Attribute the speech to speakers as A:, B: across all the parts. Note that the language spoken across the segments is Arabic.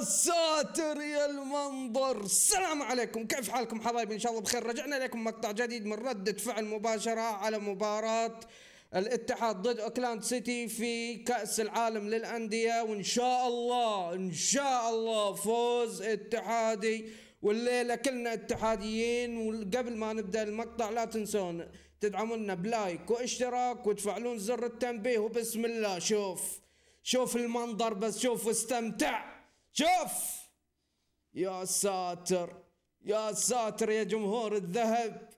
A: يا ساتر يا المنظر. السلام عليكم. كيف حالكم حبايبي؟ إن شاء الله بخير. رجعنا لكم مقطع جديد من ردة فعل مباشرة على مباراة الاتحاد ضد أوكلاند سيتي في كأس العالم للأندية. وإن شاء الله إن شاء الله فوز اتحادي. والليلة كلنا اتحاديين. وقبل ما نبدأ المقطع لا تنسون تدعمونا ب like واشتراك وتفعلون زر التنبيه. وبسم الله شوف شوف المنظر بس شوف واستمتع شوف يا ساتر! يا ساتر يا جمهور الذهب!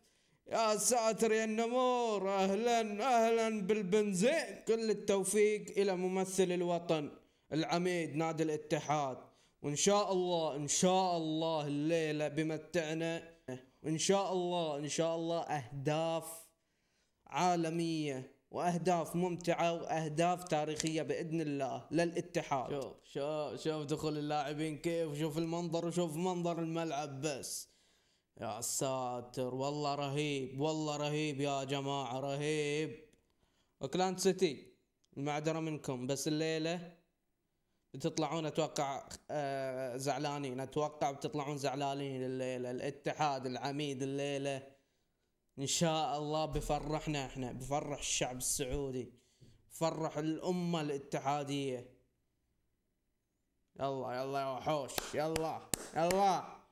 A: يا ساتر يا النمور! أهلا أهلا بالبنزين! كل التوفيق إلى ممثل الوطن العميد نادي الاتحاد. وإن شاء الله إن شاء الله الليلة بمتعنا وان شاء الله إن شاء الله أهداف عالمية. وأهداف ممتعة وأهداف تاريخية بإذن الله للاتحاد. شوف شوف شوف دخول اللاعبين كيف شوف المنظر وشوف منظر الملعب بس. يا ساتر والله رهيب والله رهيب يا جماعة رهيب. أوكلاند سيتي المعذرة منكم بس الليلة بتطلعون أتوقع آه زعلانين أتوقع بتطلعون زعلانين الليلة. الاتحاد العميد الليلة إن شاء الله بفرحنا إحنا بفرح الشعب السعودي بفرح الأمة الاتحادية. يلا يلا يا وحوش يلا يلا.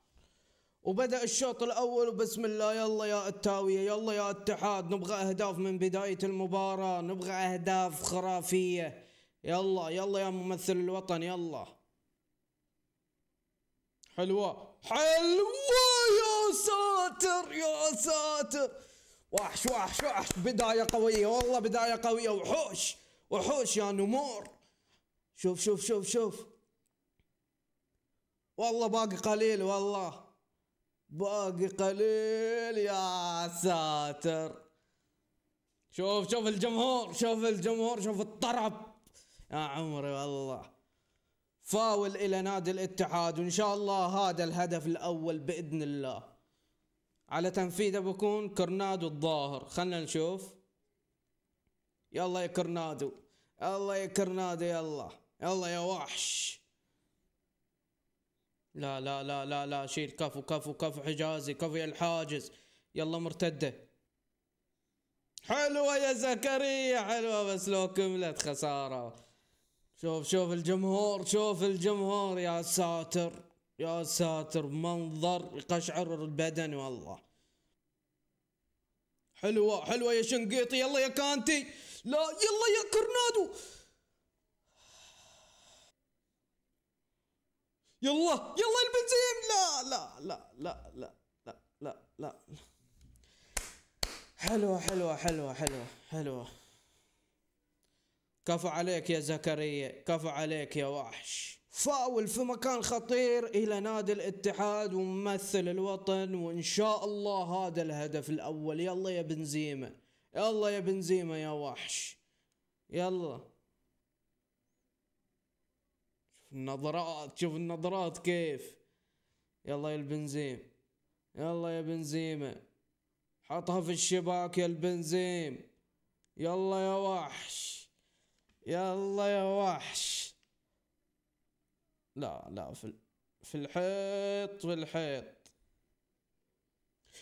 A: وبدأ الشوط الأول وبسم الله يلا يا التاوية يلا يا اتحاد. نبغى أهداف من بداية المباراة نبغى أهداف خرافية. يلا يلا يا ممثل الوطن يلا. حلوة. حلوة يا ساتر يا ساتر. وحش وحش وحش. بداية قوية والله بداية قوية. وحوش وحوش يا نمور. شوف شوف شوف شوف. والله باقي قليل والله. باقي قليل يا ساتر. شوف شوف الجمهور شوف الجمهور شوف الطرب. يا عمري والله. فاول إلى نادي الاتحاد وإن شاء الله هذا الهدف الأول بإذن الله. على تنفيذه بكون كرنادو الظاهر. خلنا نشوف. يلا يا كرنادو. يلا يا كرنادو يلا. يلا يا وحش. لا لا لا لا لا شيل. كفو كفو كفو حجازي كفو يا الحاجز. يلا مرتدة. حلوة يا زكريا حلوة بس لو كملت خسارة. شوف شوف الجمهور شوف الجمهور يا ساتر يا ساتر منظر يقشعر البدن والله. حلوة حلوة يا شنقيطي يلا يا كانتي. لا يلا يا كرنادو يلا يلا البنزين. لا لا لا لا لا لا لا لا. حلوة حلوة حلوة حلوة حلوة. كفو عليك يا زكريا كفو عليك يا وحش. فاول في مكان خطير إلى نادي الاتحاد وممثل الوطن وإن شاء الله هذا الهدف الأول. يلا يا بنزيمة يلا يا بنزيمة يا وحش. يلا. شوف النظرات شوف النظرات كيف. يلا يا البنزيم يلا يا بنزيمة حطها في الشباك يا البنزيم يلا يا وحش. يلا يا وحش. لا لا في في الحيط في الحيط.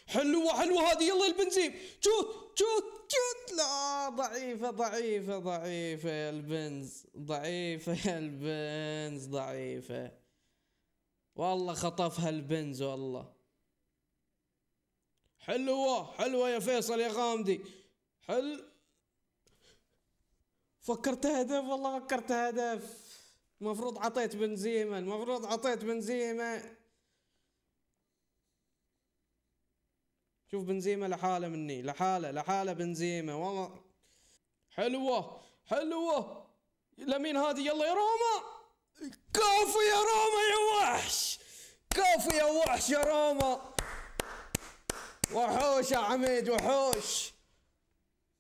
A: حلوة حلوة هذه. يلا البنزيم. شوت شوت شوت لا ضعيفة ضعيفة ضعيفة يا البنز. ضعيفة يا البنز ضعيفة. والله خطفها البنز والله. حلوة حلوة يا فيصل يا غامدي. حل فكرت هدف؟ والله فكرت هدف. المفروض عطيت بنزيما المفروض عطيت بنزيما. شوف بنزيما لحاله مني لحاله لحاله بنزيما. والله حلوة حلوة. لمين هذه يلا يا روما. كافو يا روما يا وحش. كافو يا وحش يا روما. وحوش يا عميد وحوش.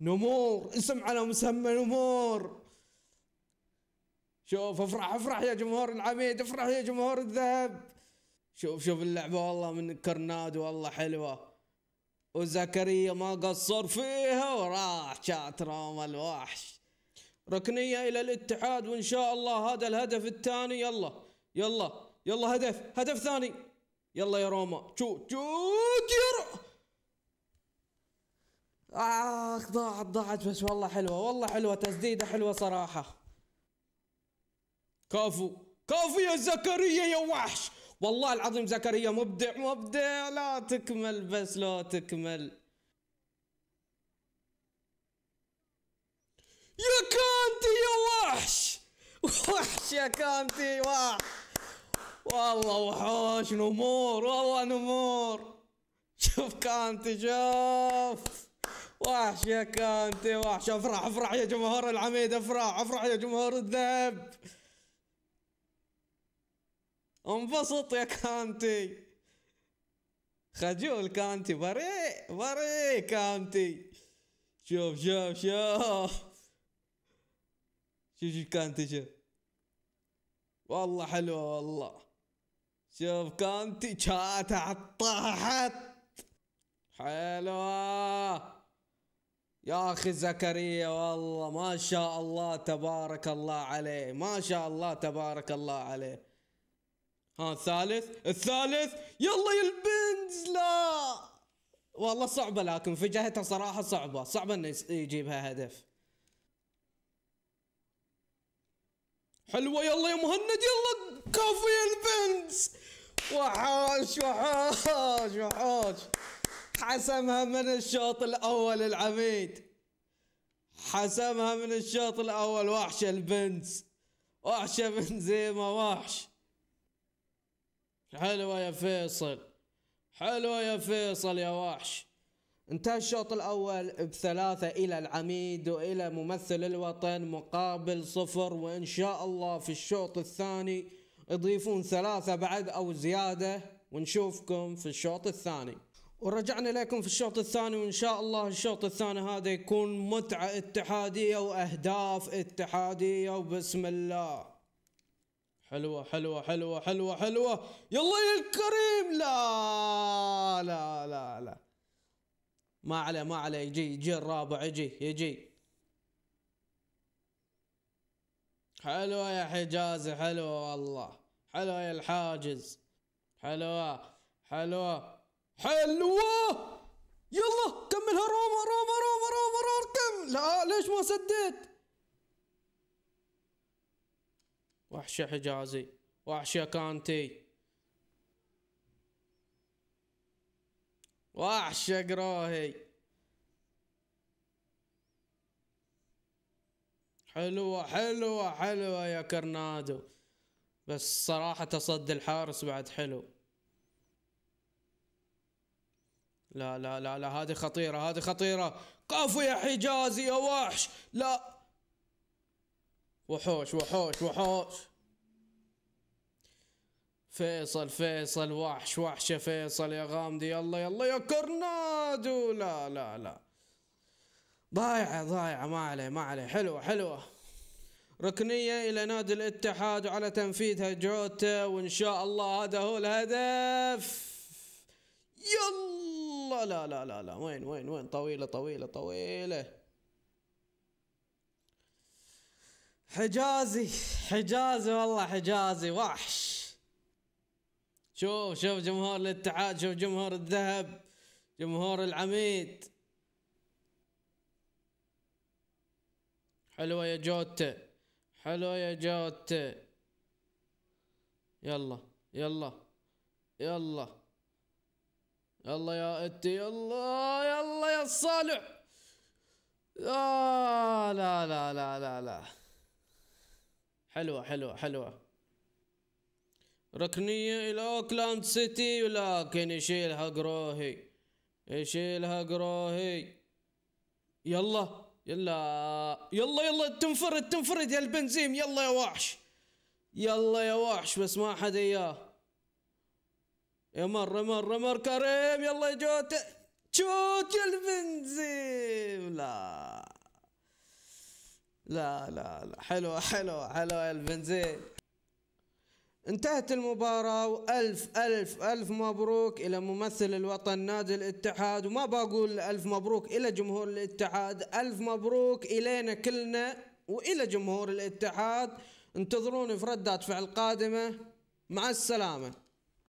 A: نمور اسم على مسمى نمور. شوف افرح افرح يا جمهور العميد افرح يا جمهور الذهب. شوف شوف اللعبة والله من كرنادو والله حلوة. وزكريا ما قصر فيها وراح شات روما الوحش. ركنية إلى الاتحاد وإن شاء الله هذا الهدف الثاني. يلا يلا يلا هدف هدف ثاني. يلا يا روما. شوت شوت يا رو... آخ ضاعت ضاعت بس والله حلوة والله حلوة تسديدة حلوة صراحة. كافو كافو يا زكريا يا وحش. والله العظيم زكريا مبدع مبدع. لا تكمل بس لا تكمل. يا كانتي يا وحش. وحش يا كانتي وحش. والله وحوش نمور والله نمور. شوف كانتي شوف. وحش يا كانتي وحش. أفرح أفرح يا جمهور العميد أفرح أفرح يا جمهور الذهب. انبسط يا كانتي خجول كانتي بريء بريء كانتي شوف شوف شوف. شوف شوف كانتي شوف. والله حلوة والله. شوف كانتي شاتع طاحت. حلوة. يا أخي زكريا والله ما شاء الله تبارك الله عليه ما شاء الله تبارك الله عليه. ها الثالث الثالث يلا يا البنز لا والله صعبة لكن في جهتها صراحة صعبة صعبة إنه يجيبها هدف. حلوة يلا يا مهند يلا كافي البنز. وحوش وحوش وحوش حسمها من الشوط الأول العميد. حسمها من الشوط الأول وحش البنز. وحش بنزيما وحش. حلوة يا فيصل. حلوة يا فيصل يا وحش. انتهى الشوط الأول بثلاثة إلى العميد وإلى ممثل الوطن مقابل صفر وإن شاء الله في الشوط الثاني يضيفون ثلاثة بعد أو زيادة. ونشوفكم في الشوط الثاني. ورجعنا لكم في الشوط الثاني وإن شاء الله الشوط الثاني هذا يكون متعة اتحادية وأهداف اتحادية وبسم الله. حلوة حلوة حلوة حلوة حلوة. يلا يا الكريم. لا لا لا لا. ما عليه ما عليه. يجي يجي الرابع يجي يجي. حلوة يا حجازي حلوة والله. حلوة يا الحاجز. حلوة حلوة. حلوة. يلا كملها. روما روما روما روما روما. كم؟ لا ليش ما سديت؟ وحش حجازي. وحش كانتي. وحش قراهي. حلوة حلوة حلوة يا كرنادو. بس صراحة تصدي الحارس بعد حلو. لا لا لا لا هذه خطيرة هذه خطيرة. قافوا يا حجازي يا وحش. لا. وحوش وحوش وحوش. فيصل فيصل وحش وحش فيصل. يا غامدي يلا يلا يا كرنادو لا لا لا. ضايعة ضايعة. ما عليه ما عليه. حلوة حلوة. ركنية إلى نادي الاتحاد وعلى تنفيذها جوتا وإن شاء الله هذا هو الهدف. يلا. لا لا لا لا. وين وين وين؟ طويلة طويلة طويلة. حجازي حجازي والله حجازي. وحش. شوف شوف جمهور الاتحاد شوف جمهور الذهب جمهور العميد. حلوة يا جوتا حلوة يا جوتا. يلا يلا يلا. يلا يا إتي يلا يلا يا صالح لا لا لا لا لا لا. حلوة حلوة حلوة. ركنية إلى أوكلاند سيتي ولكن يشيلها قروهي يشيلها قروهي يلا يلا يلا يلا تنفرد تنفرد يا البنزيم يلا يا وحش يلا يا وحش بس ما حد إياه. يا مر مر مر كريم يلا جوت. شوت البنزيم لا. لا لا لا. حلوة حلوة حلوة البنزين. انتهت المباراة وألف ألف ألف مبروك إلى ممثل الوطن نادي الاتحاد. وما بقول ألف مبروك إلى جمهور الاتحاد. ألف مبروك إلينا كلنا وإلى جمهور الاتحاد. انتظروني في ردات فعل قادمة. مع السلامة.